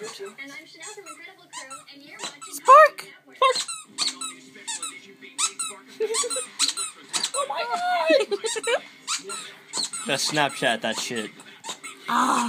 And I'm Chanel from Incredible Crew, and you're watching Spark! Network. Oh my god! Just Snapchat that shit. Ah.